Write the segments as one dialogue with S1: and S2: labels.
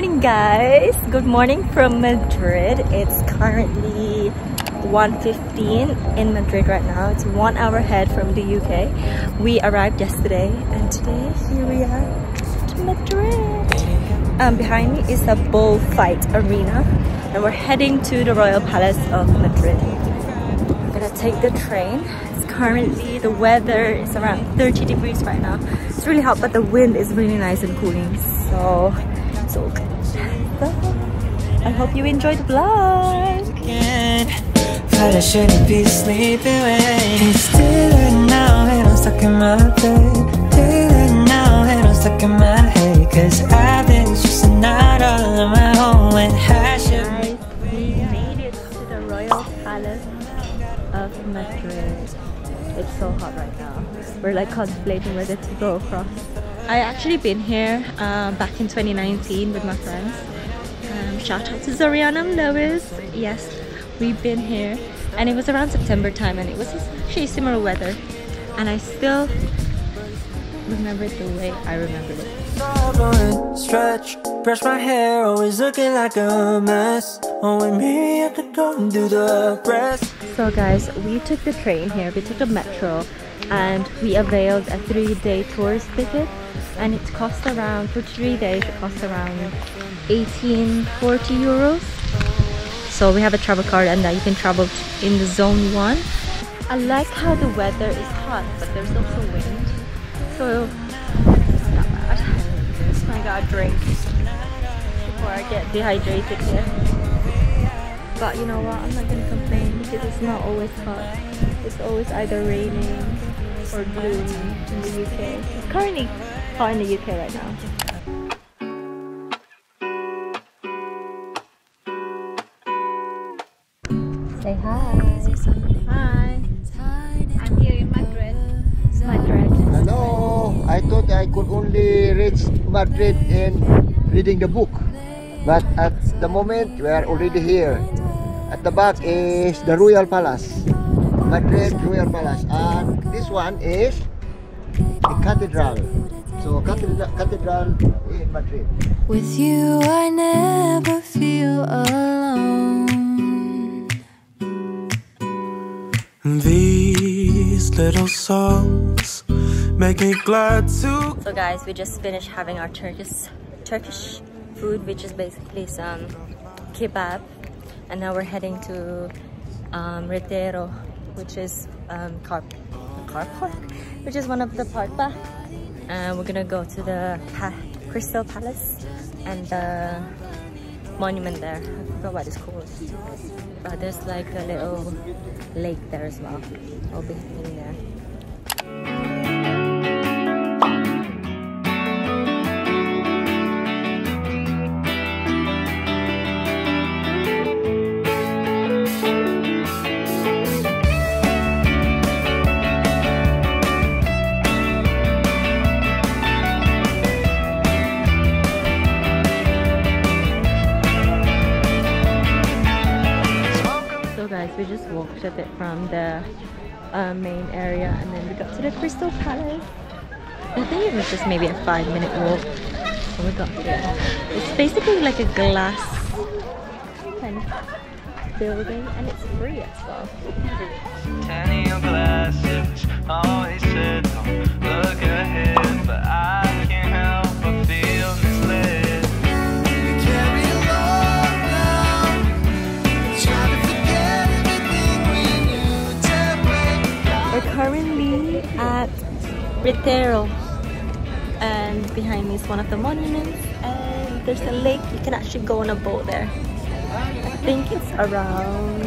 S1: morning guys. Good morning from madrid. It's currently 1.15 in madrid right now. It's one hour ahead from the uk we arrived yesterday and today here we are to madrid. Um, behind me is a bullfight arena and we're heading to the royal palace of madrid. I'm gonna take the train. It's currently the weather is around 30 degrees right now. It's really hot but the wind is really nice and cooling so so good so, I hope you enjoy the vlog
S2: I shouldn't be sleeping It's still now and I'm stuck in my bed Still now and I'm stuck in my head Cause I've been stressing out all on my own when I should
S1: Guys, we made it to the Royal Palace of Madrid. It's so hot right now. We're like contemplating whether to go across. I actually been here uh, back in 2019 with my friends. Um, shout out to Zoriana and Lois. Yes, we've been here and it was around September time and it was actually similar weather and I still remember it the way I remember it.
S2: Stretch, brush my hair, always looking like a mess. Oh, with me, I could go and do the rest.
S1: So guys, we took the train here, we took the metro and we availed a three-day tourist ticket and it cost around, for three days, it cost around 1840 euros. So we have a travel card and that you can travel in the zone 1. I like how the weather is hot but there's also wind. So. I got a drink before I get dehydrated here. But you know what, I'm not gonna complain because it's not always hot. It's always either raining or gloomy in the UK. It's currently hot in the UK right now. Say hi. Hi. I'm here in Madrid. Madrid.
S3: Hello, I thought I could only reach Madrid in reading the book. But at the moment, we are already here. At the back is the Royal Palace. Madrid Royal Palace. And this one is the cathedral. So cathedral, cathedral in Madrid.
S2: With you, I never feel alone. These little songs make me glad to.
S1: So guys, we just finished having our Turkish Turkish food, which is basically some kebab, and now we're heading to um, Retiro, which is um, car car park, which is one of the park. And we're gonna go to the pa Crystal Palace and the monument there. I forgot what it's called, but there's like a little lake there as well. I'll be heading there. From the uh, main area and then we got to the Crystal Palace. I think it was just maybe a five minute walk when we got here. It's basically like a glass kind of building and it's free as well. Retiro and behind me is one of the monuments. And there's a lake. You can actually go on a boat there. I think it's around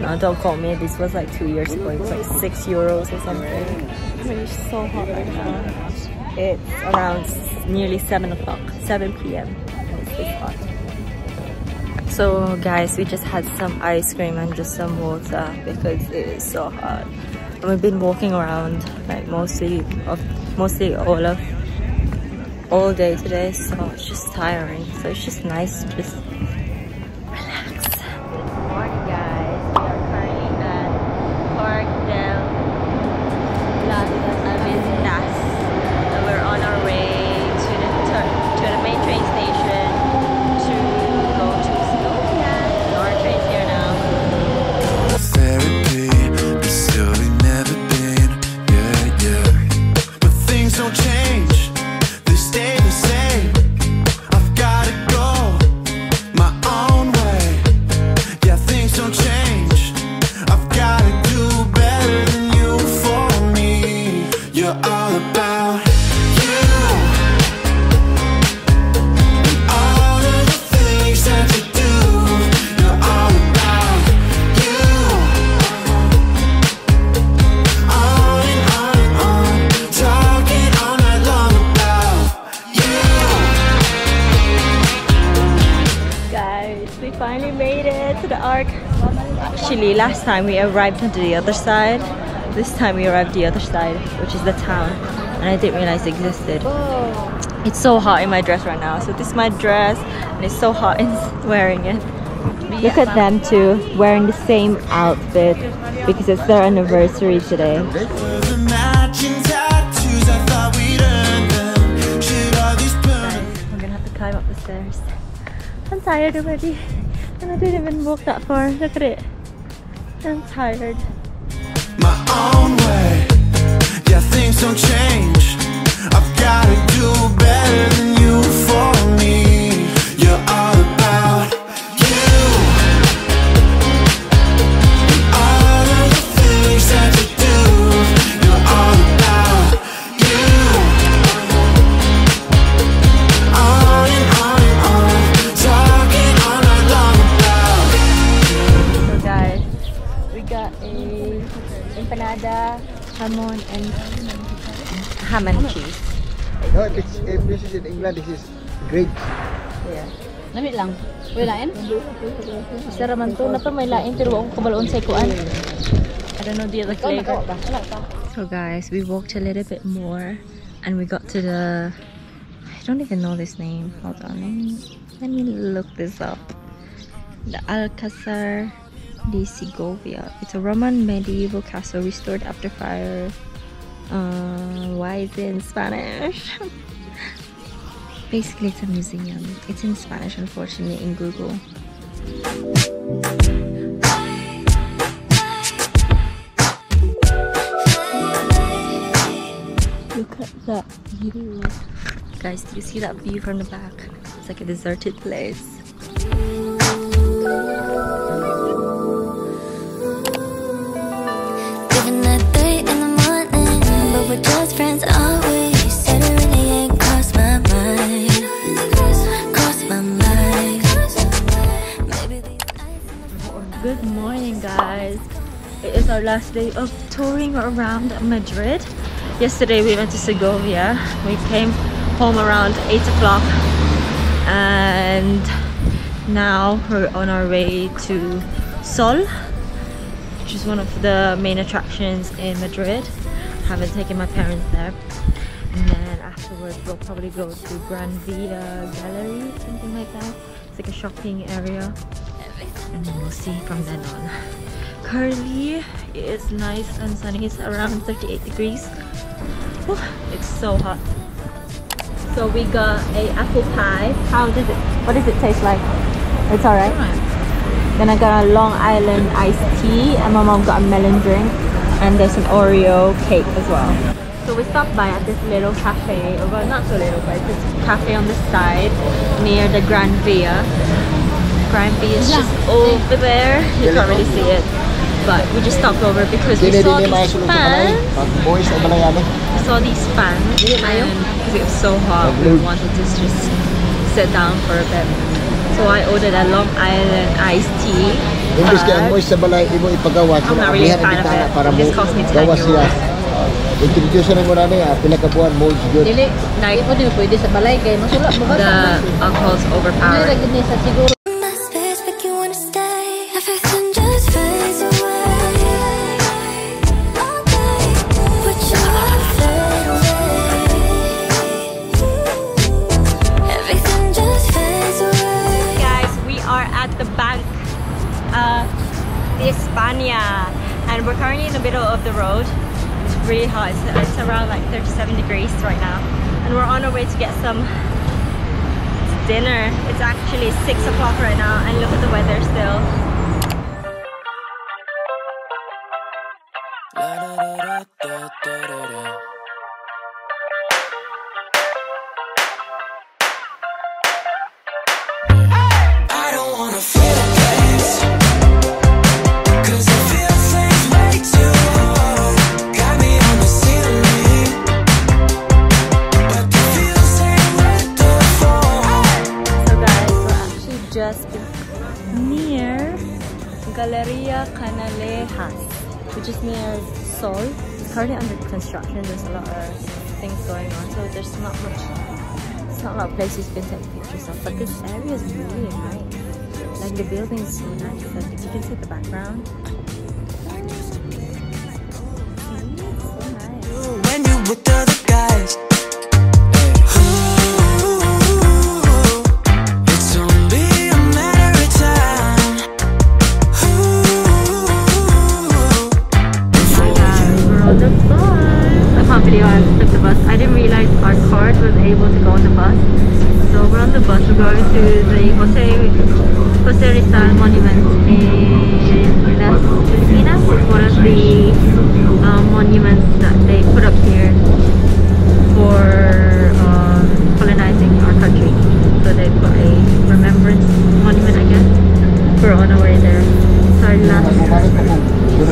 S1: no don't call me. This was like two years ago. It's like six euros or something. It's so hot right now. It's around nearly seven o'clock 7 p.m so guys we just had some ice cream and just some water because it is so hot we've been walking around like mostly of mostly all of all day today so it's just tiring. So it's just nice just last time we arrived on the other side. This time we arrived the other side, which is the town, and I didn't realize it existed. It's so hot in my dress right now. So this is my dress, and it's so hot in wearing it. Look at them two wearing the same outfit because it's their anniversary today.
S2: The matching tattoos, I thought we'd earned them. Should all these permanent
S1: We're gonna have to climb up the stairs. I'm tired already. And I didn't even walk that far. Look at it. I'm tired.
S2: my own way. Yeah, things don't change. I've gotta
S1: empanada, hamon, and ham and cheese.
S3: No, if, it's, if this is in England, this is grapes.
S1: Yeah.
S4: Lamit lang. Wala lain?
S1: Isa raman to na pa may lain pero wala ko kabaloon sa ikuan. I don't know the other flavor. So guys, we walked a little bit more and we got to the I don't even know this name. Hold on. Let me, let me look this up. The Alcazar de Segovia. It's a Roman medieval castle restored after fire. Uh, why is it in Spanish? Basically, it's a museum. It's in Spanish, unfortunately, in Google. Look at that view. Guys, do you see that view from the back? It's like a deserted place. Good morning, guys. It is our last day of touring around Madrid. Yesterday we went to Segovia. We came home around 8 o'clock and now we're on our way to Sol, which is one of the main attractions in Madrid. Haven't taken my parents there. And then afterwards we'll probably go to Gran Via Gallery, something like that. It's like a shopping area and then we'll see from then on. Currently, it is nice and sunny. It's around 38 degrees. Whew, it's so hot. So we got a apple pie. How does it? What does it taste like? It's alright. Then I got a Long Island iced tea, and my mom got a melon drink, and there's an Oreo cake as well. So we stopped by at this little cafe, or well, not so little, but it's a cafe on the side near the Grand Via. Grand Via is just over there. You can't really see it, but we just stopped over because we saw these
S3: sulod sa balay.
S1: fans.
S3: Pag boys o balay ani.
S1: We saw these fans, because it was so hot, we wanted to just sit down for a bit. So I ordered a Long Island iced tea.
S3: Yung
S1: gusto
S3: mo sa balay, imo
S1: ipagawa sa mga
S3: abihan ng
S1: bitana
S3: para mo gawa siya.
S1: Uh,
S3: introduce na mo na niya, pinakabuhan mo is good.
S4: Dili, nakikita mo pwede sa balay kay masulat mo ba?
S1: The alcohol's overpowered.
S4: Hindi, lagi niya sa siguro
S1: middle of the road. It's really hot. It's, it's around like 37 degrees right now. And we're on our way to get some dinner. It's actually 6 o'clock right now and look at the weather still. Sol. It's currently under construction. There's a lot of things going on, so there's not much. It's not a lot of places you can take pictures of, but this area is really nice. Like the building is so nice. Like if you can see the background. On the bus. So we're on the bus. We're going to the Jose Jose Rizal Monument in Las Filipinas. One of the um, monuments that they put up here for um, colonizing our country. So they put a remembrance monument, I guess. We're on our way there. It's our last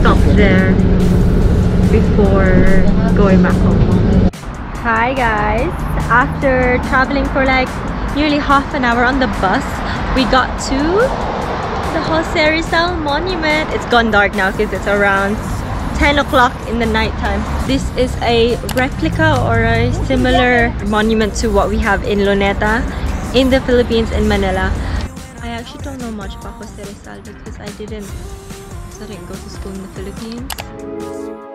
S1: stop there before going back home. Hi guys! After traveling for like nearly half an hour on the bus, we got to the Jose Rizal Monument. It's gone dark now because it's around 10 o'clock in the nighttime. This is a replica or a similar monument to what we have in Luneta in the Philippines in Manila. I actually don't know much about Jose Rizal because I didn't, I didn't go to school in the Philippines.